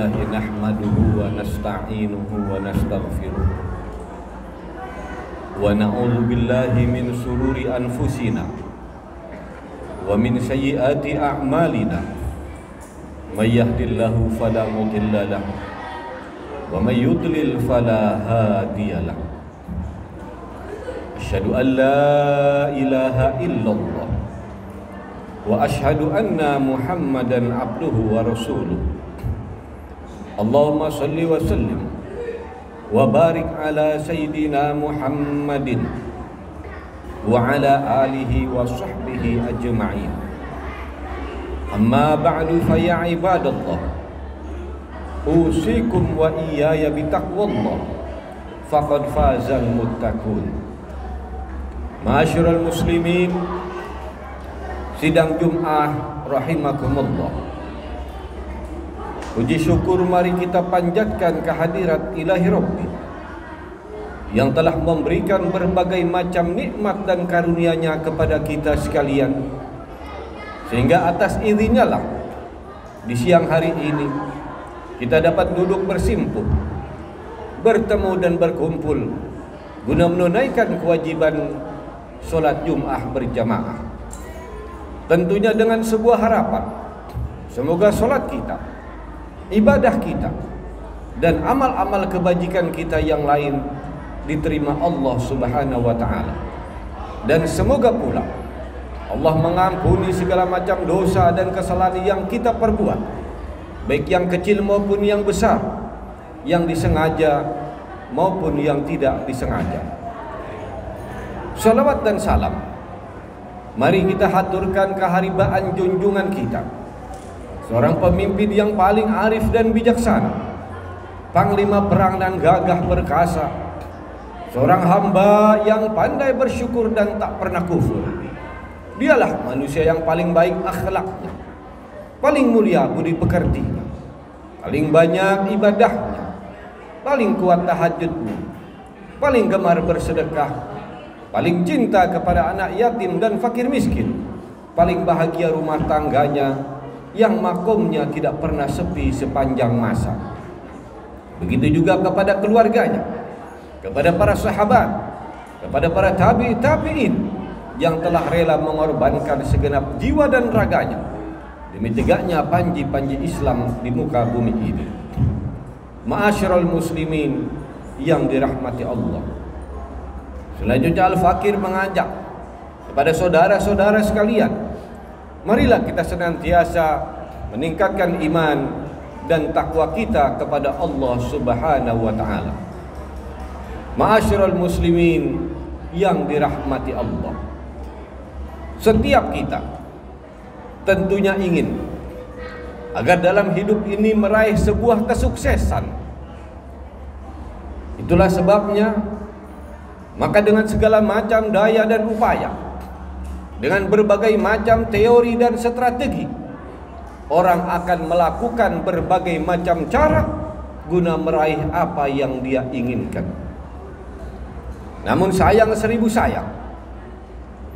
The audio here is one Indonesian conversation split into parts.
لله نحمده ونستعينه ونستغفره. ونعوذ بالله من شرور أنفسنا ومن سيئات أعمالنا. من يهد الله فلا مضل له ومن يضلل فلا هادي له. أشهد أن لا إله إلا الله وأشهد أن محمدا عبده ورسوله. اللهم صل وسلم وبارك على سيدنا محمد وعلى آله وصحبه أجمعين. أما بعد فيا عباد الله أوصيكم وإياي بتقوى الله فقد فاز المتقون. معاشر المسلمين sidang Jum'ah rahimakumullah Puji syukur mari kita panjatkan kehadirat ilahi Rabbi yang telah memberikan berbagai macam nikmat dan karunia-Nya kepada kita sekalian. Sehingga atas izinnya lah di siang hari ini kita dapat duduk bersimpuh bertemu dan berkumpul guna menunaikan kewajiban solat Jum'ah berjamaah. Tentunya dengan sebuah harapan Semoga solat kita Ibadah kita Dan amal-amal kebajikan kita yang lain Diterima Allah subhanahu wa ta'ala. Dan semoga pula Allah mengampuni segala macam dosa dan kesalahan yang kita perbuat Baik yang kecil maupun yang besar Yang disengaja maupun yang tidak disengaja. Salawat dan salam Mari kita haturkan keharibaan junjungan kita Seorang pemimpin yang paling arif dan bijaksana. Panglima perang dan gagah perkasa. Seorang hamba yang pandai bersyukur dan tak pernah kufur. Dialah manusia yang paling baik akhlaknya. Paling mulia budi pekertinya. Paling banyak ibadahnya. Paling kuat tahajudnya. Paling gemar bersedekah. Paling cinta kepada anak yatim dan fakir miskin, paling bahagia rumah tangganya yang makomnya tidak pernah sepi sepanjang masa. Begitu juga kepada keluarganya, kepada para sahabat, kepada para tabi tabiin yang telah rela mengorbankan segenap jiwa dan raganya demi tegaknya panji-panji Islam di muka bumi ini. Ma'asyiral muslimin yang dirahmati Allah. Selanjutnya Al-Fakir mengajak kepada saudara-saudara sekalian Marilah kita senantiasa meningkatkan iman dan takwa kita kepada Allah subhanahu wa ta'ala. Ma'asyiral muslimin yang dirahmati Allah. Setiap kita tentunya ingin Agar dalam hidup ini meraih sebuah kesuksesan. Itulah sebabnya maka dengan segala macam daya dan upaya Dengan berbagai macam teori dan strategi Orang akan melakukan berbagai macam cara Guna meraih apa yang dia inginkan Namun sayang seribu sayang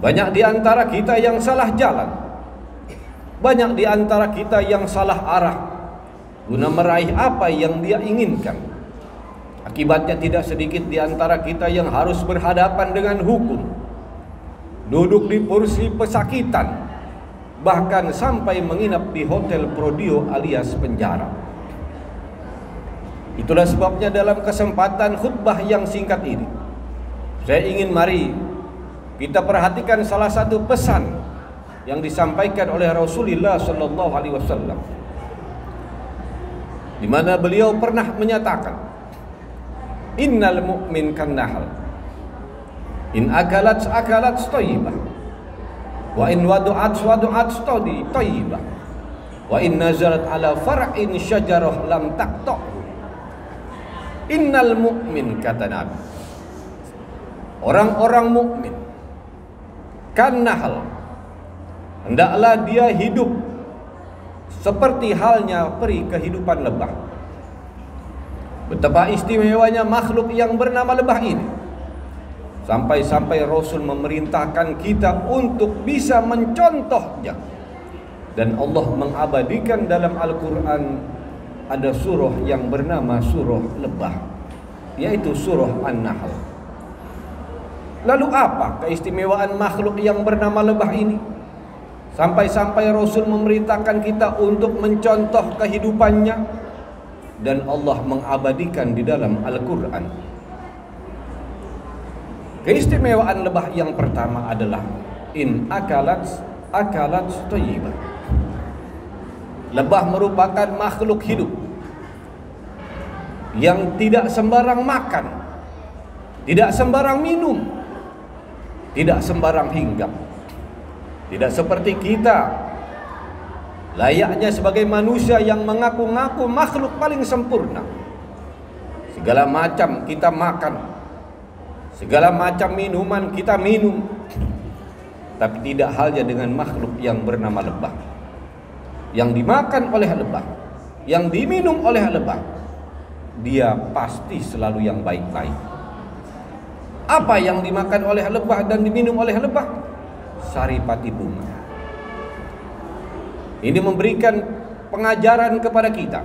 Banyak di antara kita yang salah jalan Banyak di antara kita yang salah arah Guna meraih apa yang dia inginkan Akibatnya tidak sedikit di antara kita yang harus berhadapan dengan hukum. Duduk di kursi pesakitan. Bahkan sampai menginap di hotel prodio alias penjara. Itulah sebabnya dalam kesempatan khutbah yang singkat ini. Saya ingin mari kita perhatikan salah satu pesan yang disampaikan oleh Rasulullah sallallahu alaihi wasallam. Di mana beliau pernah menyatakan Innal mu'min kan nahl In akalat akalat tayyibah Wa in wadu'at wadu'at stadi tayyibah Wa in nazarat ala far'in syajarah lam taqta' Innal mu'min kata Nabi. Orang-orang mukmin kan nahal Hendaklah dia hidup Seperti halnya peri kehidupan lebah. Betapa istimewanya makhluk yang bernama lebah ini Sampai-sampai Rasul memerintahkan kita untuk bisa mencontohnya Dan Allah mengabadikan dalam Al-Quran ada surah yang bernama surah lebah yaitu surah An-Nahl. Lalu apa keistimewaan makhluk yang bernama lebah ini? Sampai-sampai Rasul memerintahkan kita untuk mencontoh kehidupannya dan Allah mengabadikan di dalam Al-Qur'an. Keistimewaan lebah yang pertama adalah in akalat akalat thayyibah. Lebah merupakan makhluk hidup yang tidak sembarang makan, tidak sembarang minum, tidak sembarang hinggap. Tidak seperti kita layaknya sebagai manusia yang mengaku-ngaku makhluk paling sempurna. Segala macam kita makan, segala macam minuman kita minum. Tapi tidak halnya dengan makhluk yang bernama lebah. Yang dimakan oleh lebah, yang diminum oleh lebah, dia pasti selalu yang baik-baik. Apa yang dimakan oleh lebah dan diminum oleh lebah? saripati bunga. Ini memberikan pengajaran kepada kita.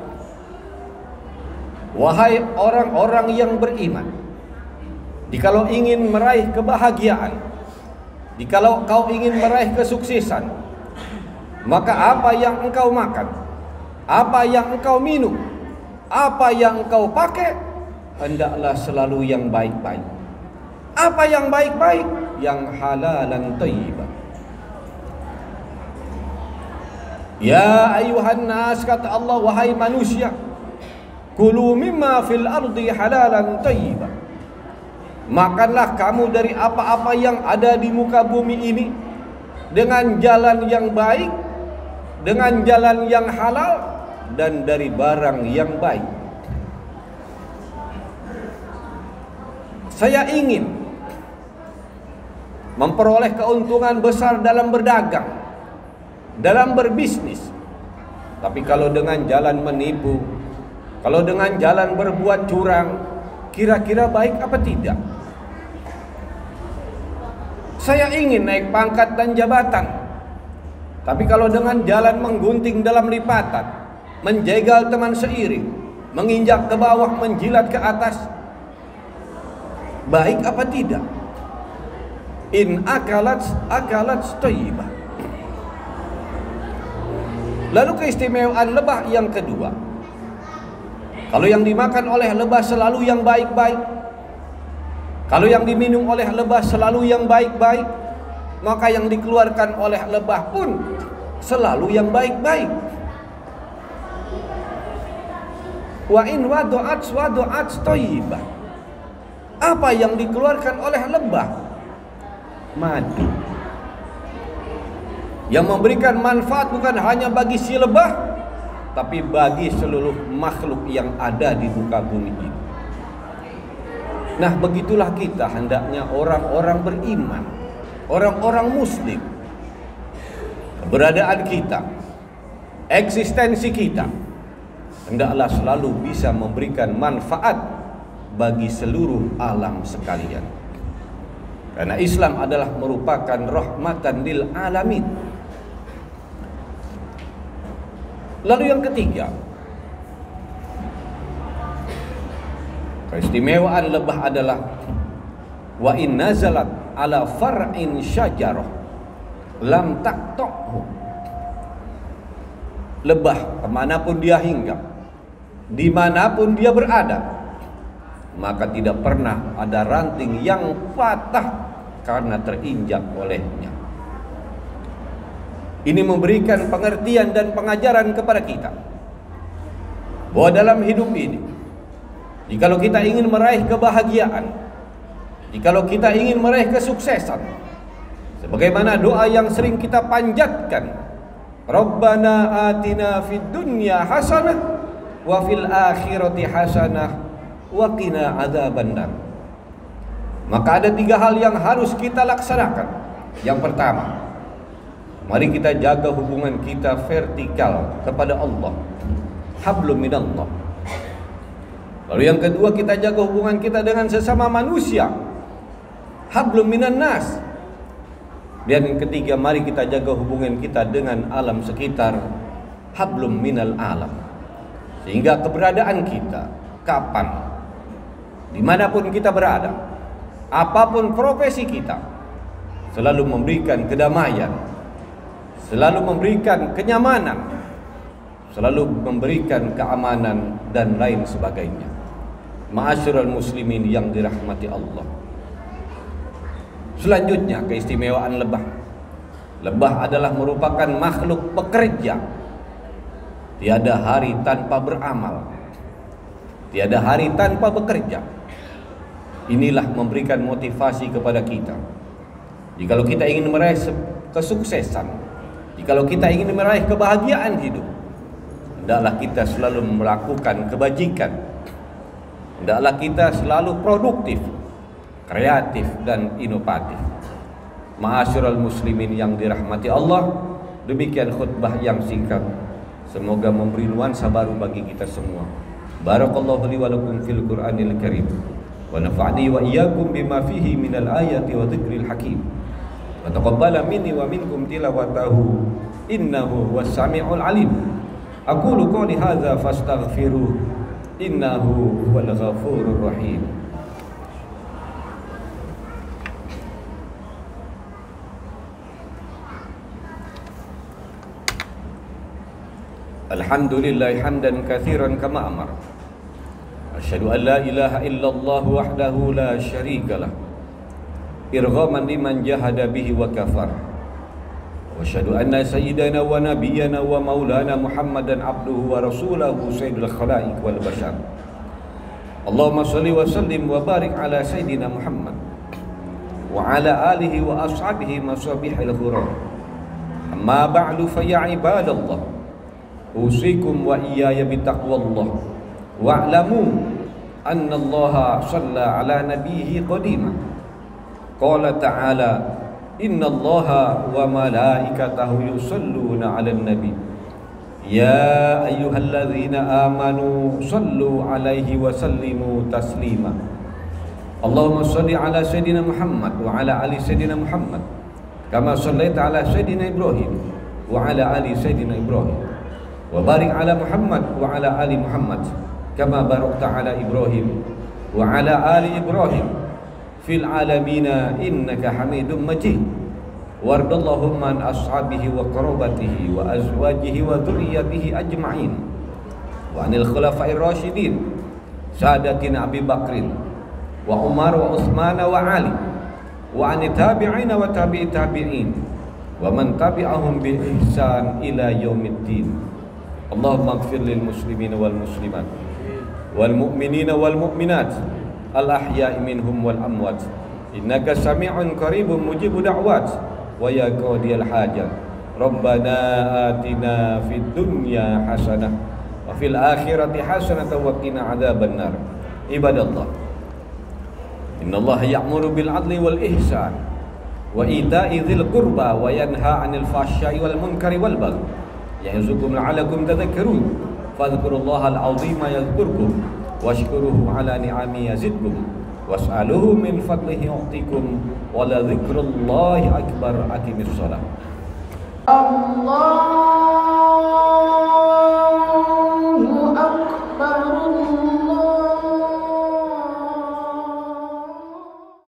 Wahai orang-orang yang beriman, jikalau ingin meraih kebahagiaan, jikalau kau ingin meraih kesuksesan, maka apa yang engkau makan, apa yang engkau minum, apa yang engkau pakai, hendaklah selalu yang baik-baik. Apa yang baik-baik? Yang halalan thayyibah. Ya ayuhan nas kata Allah wahai manusia Kulu mimma fil ardi halalan tayyiba Makanlah kamu dari apa-apa yang ada di muka bumi ini Dengan jalan yang baik Dengan jalan yang halal Dan dari barang yang baik Saya ingin Memperoleh keuntungan besar dalam berdagang dalam berbisnis. Tapi kalau dengan jalan menipu, kalau dengan jalan berbuat curang, kira-kira baik apa tidak? Saya ingin naik pangkat dan jabatan. Tapi kalau dengan jalan menggunting dalam lipatan, menjegal teman seiring, menginjak ke bawah, menjilat ke atas, baik apa tidak? In akalat akalat stoibah. Lalu keistimewaan lebah yang kedua. Kalau yang dimakan oleh lebah selalu yang baik-baik. Kalau yang diminum oleh lebah selalu yang baik-baik. Maka yang dikeluarkan oleh lebah pun selalu yang baik-baik. Wa in. Apa yang dikeluarkan oleh lebah? Madu yang memberikan manfaat bukan hanya bagi si lebah tapi bagi seluruh makhluk yang ada di muka bumi ini. Nah, begitulah kita hendaknya orang-orang beriman, orang-orang muslim. Keberadaan kita, eksistensi kita hendaklah selalu bisa memberikan manfaat bagi seluruh alam sekalian. Karena Islam adalah merupakan rahmatan lil alamin Lalu yang ketiga, keistimewaan lebah adalah wa in nazalat ala far'in syajarah lam taqta'hu. Lebah ke mana pun dia hinggap, di mana pun dia berada, maka tidak pernah ada ranting yang patah karena terinjak olehnya. Ini memberikan pengertian dan pengajaran kepada kita bahwa dalam hidup ini jikalau kita ingin meraih kebahagiaan jikalau kita ingin meraih kesuksesan sebagaimana doa yang sering kita panjatkan Rabbana atina fid dunya hasanah wa fil akhirati hasanah wa qina adzabannar maka ada tiga hal yang harus kita laksanakan yang pertama Mari kita jaga hubungan kita vertikal kepada Allah. Hablum minallah. Lalu yang kedua kita jaga hubungan kita dengan sesama manusia. Hablum minan nas. Dan yang ketiga mari kita jaga hubungan kita dengan alam sekitar. Hablum minal alam. sehingga keberadaan kita kapan di mana pun kita berada apa pun profesi kita selalu memberikan kedamaian selalu memberikan kenyamanan selalu memberikan keamanan dan lain sebagainya ma'asyiral muslimin yang dirahmati Allah. Selanjutnya keistimewaan lebah. Lebah adalah merupakan makhluk pekerja. Tiada hari tanpa beramal. Tiada hari tanpa bekerja. Inilah memberikan motivasi kepada kita. Jikalau kita ingin meraih kesuksesan jikalau kita ingin meraih kebahagiaan hidup hendaklah kita selalu melakukan kebajikan hendaklah kita selalu produktif kreatif dan inovatif. Ma'asyiral muslimin yang dirahmati Allah demikian khutbah yang singkat. Semoga memberi nuansa baru bagi kita semua. Barakallahu li wa lakum fil qur'anil karim. Wa nafa'ni wa iyyakum bima fihi minal ayati wa dzikril hakim. Wa taqabbala minni wa minkum tilawatahu innahu was samiul alim. Aku qawli hadza fastaghfiruh innahu huwal ghafurur rahim. Alhamdulillah hamdan kathiran kama amar. Asyhadu an la ilaha illallah wahdahu la syarika lah. Irghaman liman jahada bihi wa kafara. وأشهد أن سيدنا ونبينا ومولانا محمدا عبده ورسوله سيد الخلائق والبشر. اللهم صل وسلم وبارك على سيدنا محمد وعلى آله وأصحابه مصابيح الغرور. أما بعد فيا عباد الله أوصيكم وإياي بتقوى الله. واعلموا أن الله صلى على نبيه قديما. قال تعالى Inna allaha wa malaikatahu yusalluna ala nabi. Ya ayyuhalladzina amanu sallu alaihi wa sallimu taslima. Allahumma salli ala Sayyidina Muhammad wa ala ali Sayyidina Muhammad Kama sallaita ala Sayyidina Ibrahim wa ala ali Sayyidina Ibrahim. Wa barik ala Muhammad wa ala ali Muhammad Kama barakta ala Ibrahim wa ala ali Ibrahim. في العالمين إنك حميد مجيد. وارض اللهم عن أصحابه وقربته وأزواجه وذريته أجمعين. وعن الخلفاء الراشدين سادتنا أبي بكر وعمر وعثمان وعلي. وعن التابعين وتابع التابعين ومن تبعهم بإحسان إلى يوم الدين. اللهم اغفر للمسلمين والمسلمات والمؤمنين والمؤمنات الأحياء منهم والأموات. إنك سميع قريب مجيب دعوات. ويا قاضي الحاجة ربنا آتنا في الدنيا حسنة وفي الآخرة حسنة وقنا عذاب النار. عباد الله إن الله يأمر بالعدل والإحسان وإيتاء ذي القربى وينهى عن الفحشاء والمنكر والبغي. يعظكم لعلكم تذكرون. فاذكروا الله العظيم يذكركم. واشكره على نعمي يزدكم. واسأله من فضله يعطيكم. ولذكر الله أكبر أتم الصلاة. الله